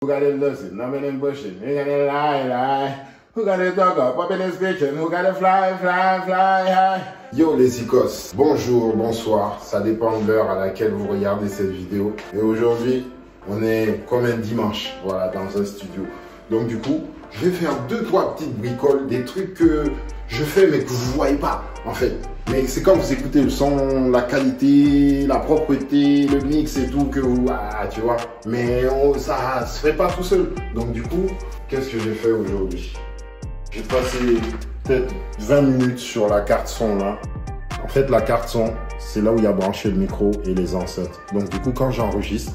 Who got it listen, numbing and bushing, who got it lie, lie? Who got it dog up, up in his kitchen, who got it fly, fly, fly high? Yo les icos, bonjour, bonsoir, ça dépend de l'heure à laquelle vous regardez cette vidéo. Et aujourd'hui, on est comme un dimanche, voilà, dans un studio. Donc du coup, je vais faire deux, trois petites bricoles, des trucs que je fais mais que vous voyez pas, en fait. Mais c'est quand vous écoutez le son, la qualité, la propreté, le mix et tout que vous, ah, tu vois. Mais ça se fait pas tout seul. Donc du coup, qu'est-ce que j'ai fait aujourd'hui? J'ai passé peut-être 20 minutes sur la carte son là. En fait, la carte son, c'est là où il y a branché le micro et les enceintes. Donc du coup, quand j'enregistre,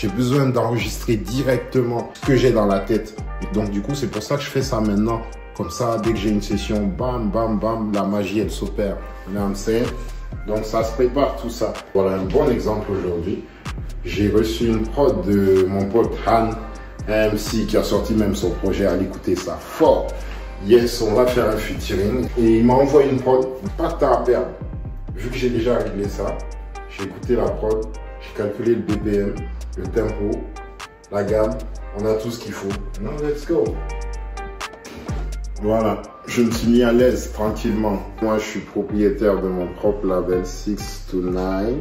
j'ai besoin d'enregistrer directement ce que j'ai dans la tête. Donc du coup, c'est pour ça que je fais ça maintenant. Comme ça, dès que j'ai une session, bam, bam, bam, la magie, elle s'opère. Donc ça se prépare tout ça. Voilà un bon exemple aujourd'hui. J'ai reçu une prod de mon pote Han, MC, qui a sorti même son projet. à l'écouter ça fort. Yes, on va faire un featuring. Et il m'a envoyé une prod, pas temps à perdre. Vu que j'ai déjà réglé ça, j'ai écouté la prod, j'ai calculé le BPM, le tempo, la gamme. On a tout ce qu'il faut. Now let's go. Voilà, je me suis mis à l'aise tranquillement. Moi, je suis propriétaire de mon propre label 6 to 9.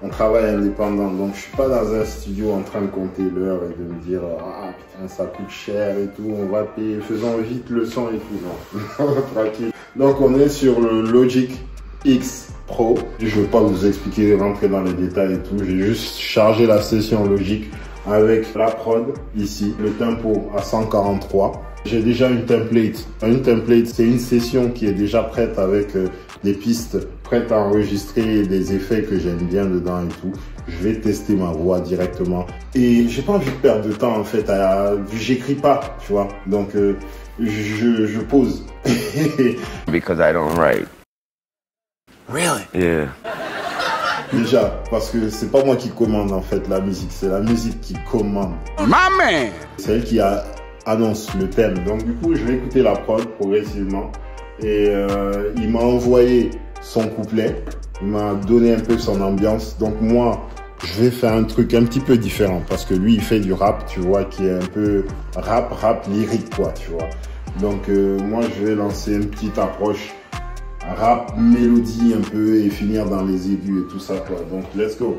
On travaille indépendant, donc je suis pas dans un studio en train de compter l'heure et de me dire ah putain ça coûte cher et tout, on va payer, faisons vite le son et tout. Donc on est sur le Logic X Pro. Je ne veux pas vous expliquer, rentrer dans les détails et tout. J'ai juste chargé la session Logic avec la prod ici, le tempo à 143. J'ai déjà une template. Une template, c'est une session qui est déjà prête avec euh, des pistes prêtes à enregistrer des effets que j'aime bien dedans et tout. Je vais tester ma voix directement. Et j'ai pas envie de perdre de temps en fait. J'écris pas, tu vois. Donc euh, je, je pose. Because I don't write. Really? Yeah. Déjà, parce que c'est pas moi qui commande en fait la musique, c'est la musique qui commande. My man! C'est elle qui a, annonce le thème. Donc du coup, je vais écouter la prod progressivement. Et euh, il m'a envoyé son couplet, il m'a donné un peu son ambiance. Donc moi, je vais faire un truc un petit peu différent parce que lui, il fait du rap, tu vois, qui est un peu rap, rap lyrique, quoi, tu vois. Donc euh, moi, je vais lancer une petite approche rap, mélodie un peu et finir dans les aigus et tout ça, quoi. Donc let's go.